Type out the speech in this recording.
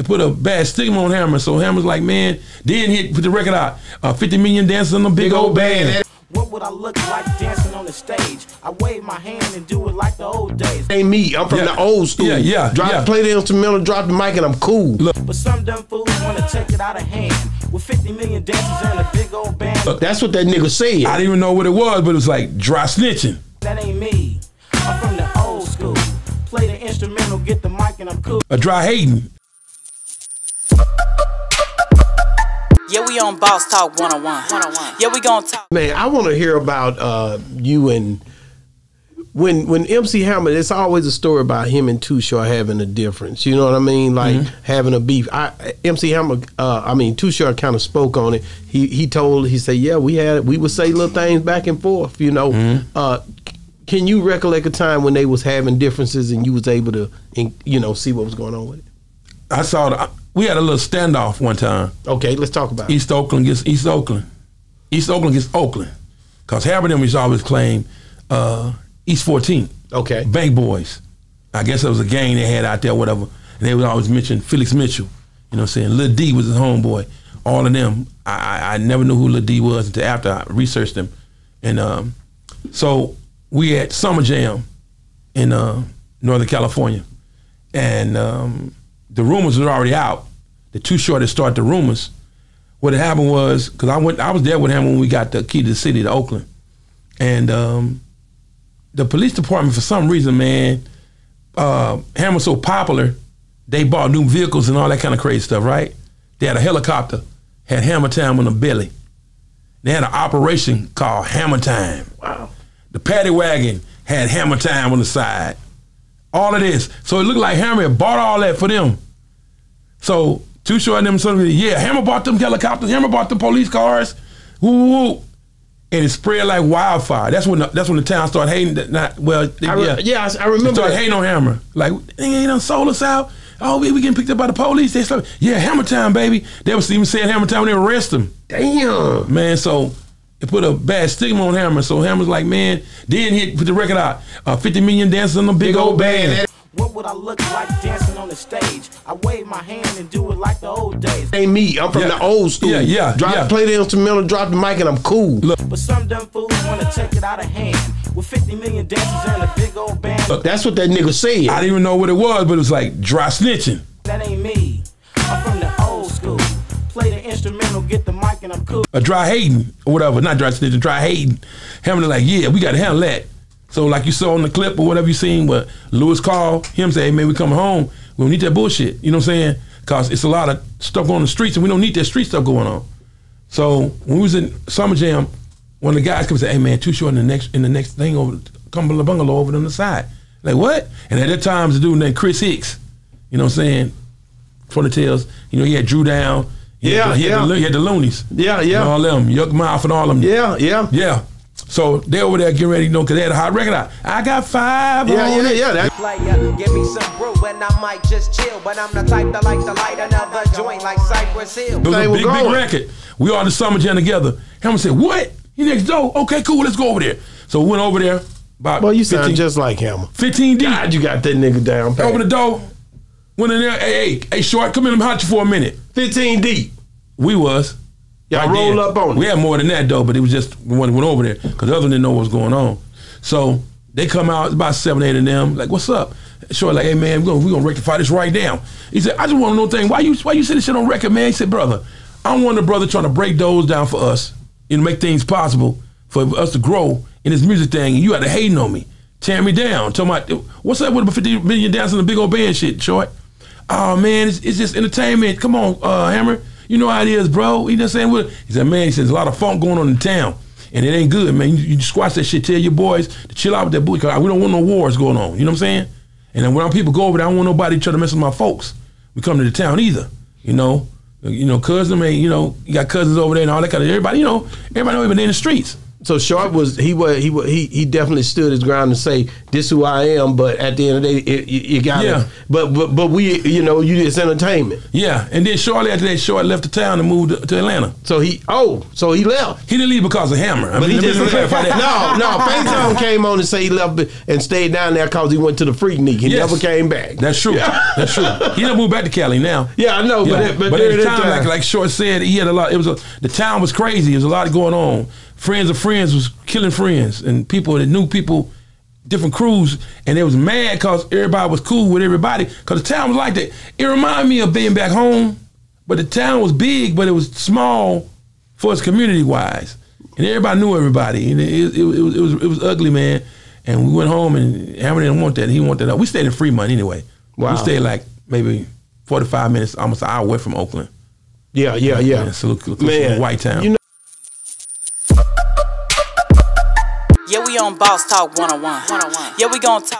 it put a bad stigma on Hammer. So Hammer's like, man, then he put the record out. Uh, 50 million dancers on the big, old band. What would I look like dancing on the stage? I wave my hand and do it like the old days. Ain't me. I'm from Yeah. the old school. Yeah, yeah, Drop, yeah. Play the instrumental, drop the mic, and I'm cool. But some dumb fools wanna take it out of hand. With 50 million dancers and a big old band. Look, That's what that nigga said. I didn't even know what it was, but it was like dry snitching. That ain't me. I'm from the old school. Play the instrumental, get the mic, and I'm cool. A dry hating. Yeah, we on Boss Talk 101. 101. Yeah, we gonna talk. Man, I want to hear about uh, you and when when MC Hammer. It's always a story about him and Too Short having a difference. You know what I mean? Like Mm-hmm. having a beef. I MC Hammer. Uh, I mean, Too Short kind of spoke on it. He he told he said, yeah, we had we would say little things back and forth. You know. Mm-hmm. Uh, can you recollect a time when they was having differences and you was able to, in- you know, see what was going on with it? I saw the, we had a little standoff one time. Okay, let's talk about it. East Oakland gets East Oakland. East Oakland gets Oakland. Because Harvard them to always claim uh, East 14. Okay. Bank Boys. I guess it was a gang they had out there, whatever. And they would always mention Felix Mitchell. You know what I'm saying? Lil D was his homeboy. All of them. I, I, I never knew who Lil D was until after I researched him. And um, so we had Summer Jam in uh, Northern California. And um, the rumors were already out. The too short to start the rumors. What had happened was because I went, I was there with him when we got the key to the city to Oakland, and um, the police department for some reason, man, uh, Ham was so popular, they bought new vehicles and all that kind of crazy stuff. Right? They had a helicopter, had Hammer Time on the belly. They had an operation called Hammer Time. Wow. The paddy wagon had Hammer Time on the side. All of this. So it looked like Hammer had bought all that for them. So Too Short and them sort of, yeah, Hammer bought them helicopters, Hammer bought the police cars. Woo, woo. And it spread like wildfire. That's when the, that's when the town started hating. Not well, they- I yeah, yeah, I- I remember started that. hating on Hammer. Like they ain't done sold us out. Oh, we, we getting picked up by the police. They started, yeah, Hammer Time, baby. They was even saying Hammer Time when they arrest him. Damn. Man, so it put a bad stigma on Hammer. So Hammer's like, man, then he put the record out. Uh, 50 million dancers in the big, old band. What would I look like dancing on the stage? I wave my hand and do it like the old days. Ain't me. I'm from Yeah. the old school. Yeah, yeah, Drop, yeah. Play the instrumental, drop the mic, and I'm cool. But some dumb fools wanna take it out of hand. With 50 million dancers and a big old band. Look, That's what that nigga said. I didn't even know what it was, but it was like dry snitching. A dry hating or whatever, not dry snitching, dry hating. Hammer like, yeah, we got to handle that. So like you saw on the clip or whatever you seen, where Lewis called him say, hey man, we coming home. We don't need that bullshit. You know what I'm saying? Cause it's a lot of stuff on the streets, and we don't need that street stuff going on. So when we was in Summer Jam, one of the guys come say, "Hey man, too short in the next in the next thing over Cumberland Bungalow over on the side." Like what? And at that time, the dude named Chris Hicks. You know what I'm saying? From the tales, you know, he had Dru Down. He Yeah, had, he, had yeah. the, he had the Luniz. Yeah, yeah. And all them, Yuck Mouth and all them. yeah, yeah. Yeah. So they over there getting ready, you know, because they had a hot record out. I got five Yeah, on yeah, it. yeah. That, player. Give me some brew and I might just chill. But I'm the type that like to light another joint like Cypress Hill. It was They a were big, big record. We all in the summer jam together. Hammer said, What? He next door? Okay, cool, let's go over there. So we went over there about well, you sound 15, just like Hammer. 15 deep. God, you got that nigga down. pat. Open the door. Went in there. Hey, hey, hey, short, come in. I'm hot you for a minute. 15 deep. We was. Y'all Right roll up on We it. had more than that though, but it was just we went, went over there because the other didn't know what was going on. So they come out, about seven, eight of them. Like, what's up? Short, like, hey man, we're gonna, we gonna rectify this right now. He said, I just want to know thing. Why you why you say this shit on record, man? He said, brother, I'm one of the brother trying to break those down for us and make things possible for us to grow in this music thing. And you had to hating on me, tearing me down. Talking about what's up with the 50 million dancing in the big old band shit, short. Oh man, it's, it's just entertainment. Come on, uh, Hammer. You know how it is, bro. He just saying he said, man, he says there's a lot of funk going on in town. And it ain't good, man. You, you squash that shit. Tell your boys to chill out with that bullshit. we don't want no wars going on. You know what I'm saying? And then when our people go over there, I don't want nobody trying to mess with my folks. We come to the town either. You know, you know, cousin, man. You know, you got cousins over there and all that kind of. Everybody, you know, everybody know even in the streets. So Short was he was he was he he definitely stood his ground and say this who I am. But at the end of the day, it, you, you got Yeah. But but but we you know you it's entertainment. Yeah, and then shortly after that, Short left the town and moved to, Atlanta. So he oh so he left. He didn't leave because of Hammer. I But mean, he let me just clarify that. no no. Payton came on and say he left and stayed down there because he went to the Freaknik. He Yes. never came back. That's true. That's true. He done moved back to Cali now. yeah, I know. Yeah. But it, but, but at the that time, like like Short said, he had a lot. It was a, the town was crazy. There was a lot going on. Friends of friends was killing friends, and people that knew people, different crews, and they was mad because everybody was cool with everybody. Because the town was like that. It reminded me of being back home, but the town was big, but it was small for its community wise, and everybody knew everybody. And it, it, it, was it was it was ugly, man. And we went home, and Hammer didn't want that. He wanted that. We stayed in Fremont anyway. Wow. We stayed like maybe forty five minutes, almost an hour away from Oakland. yeah yeah yeah. Man, so look, look, Man, White Town. you know- on Boss Talk 101. 101. Yeah, we gonna talk.